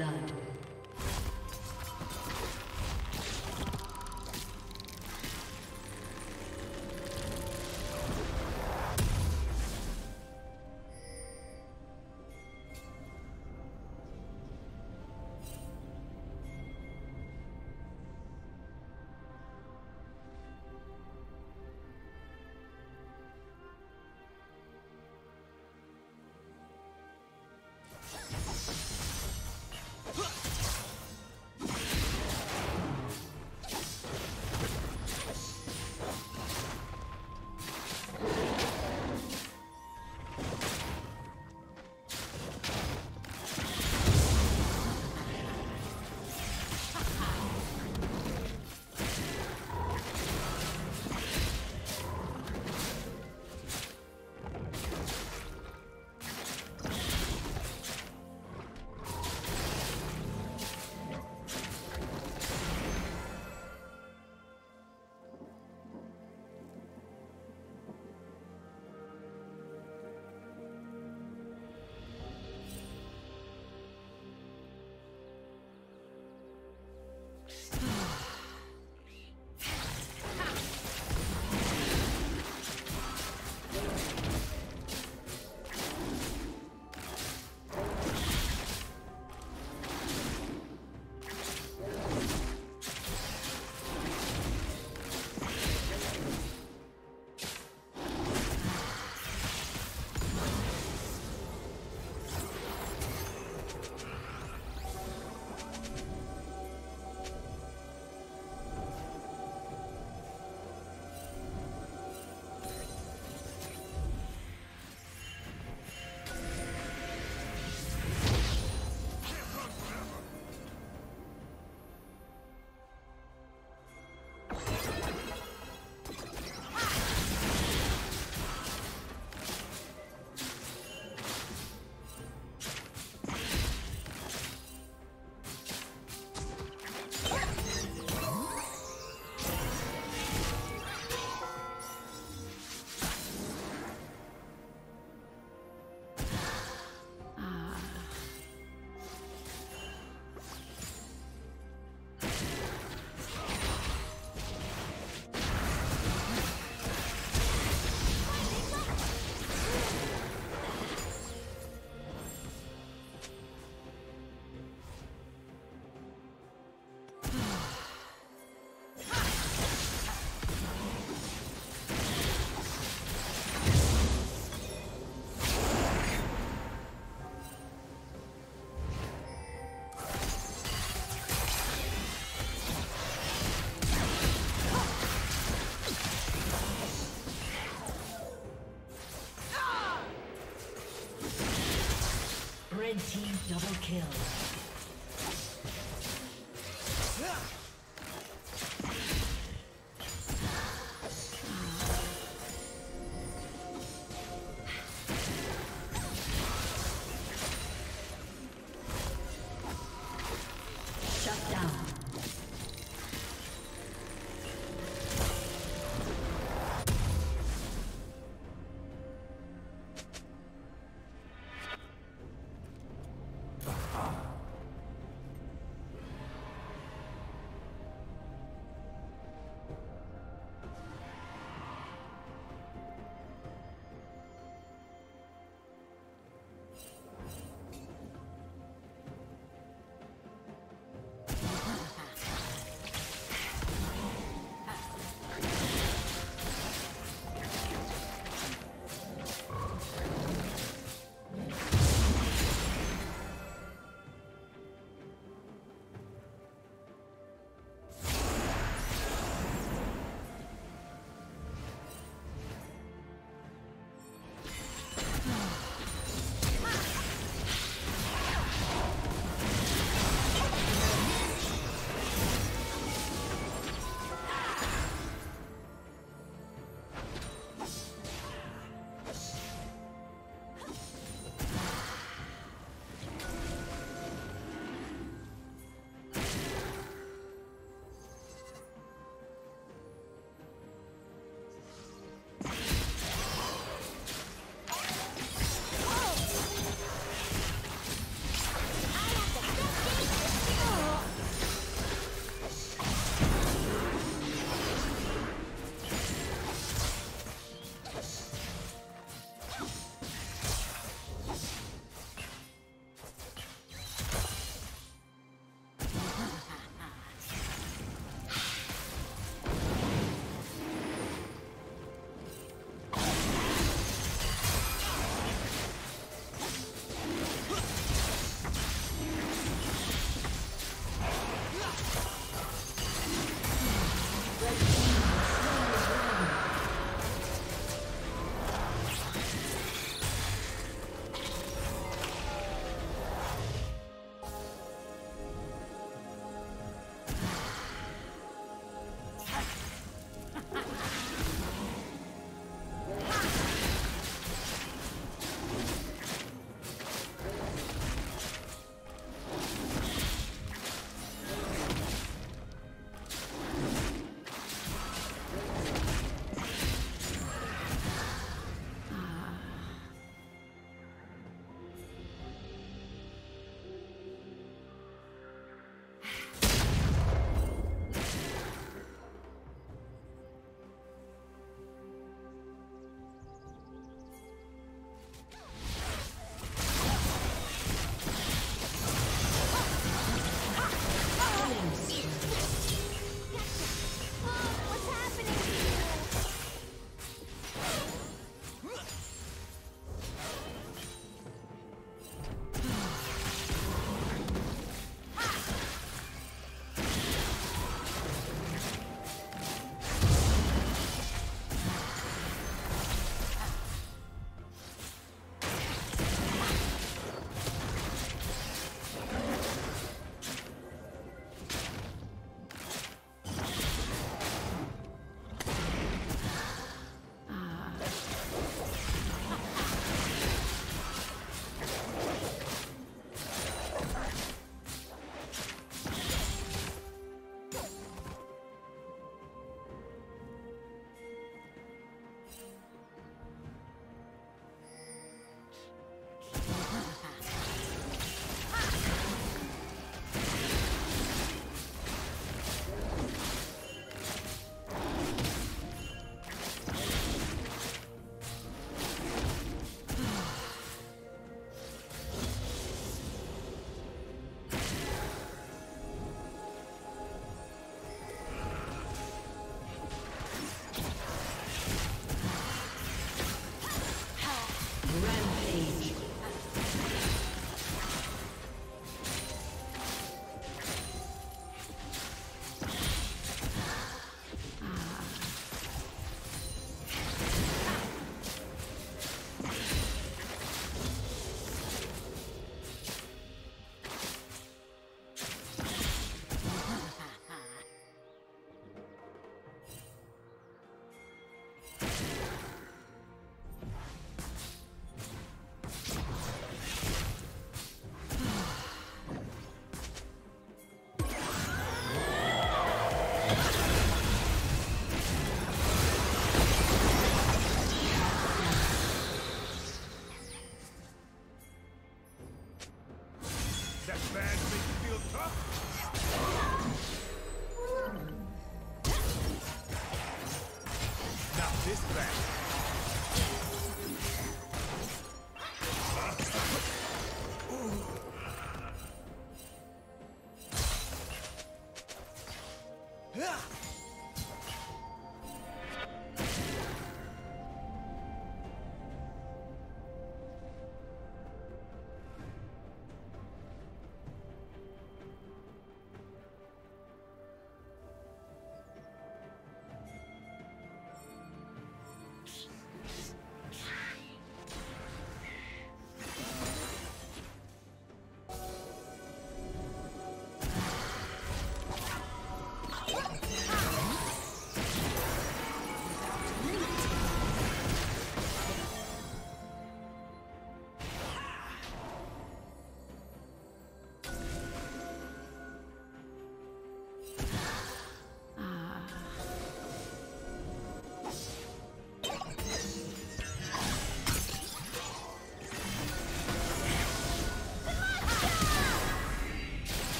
blood. Double kill.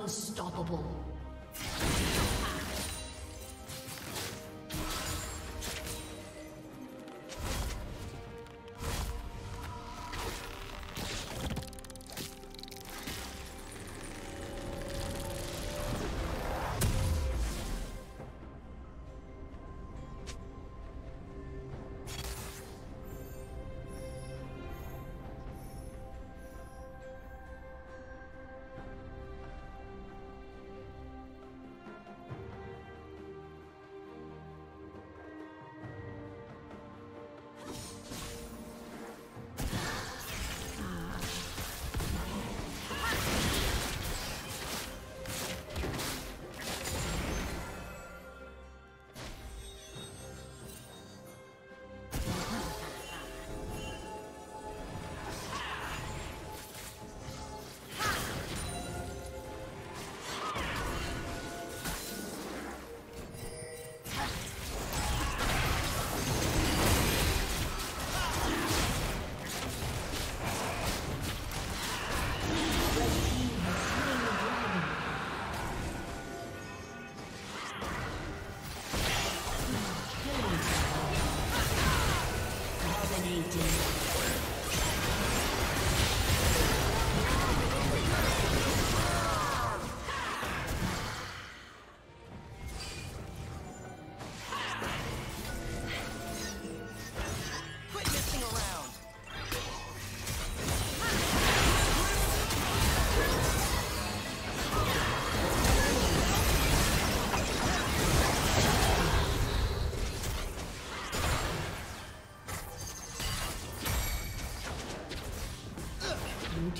Unstoppable.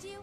Kill.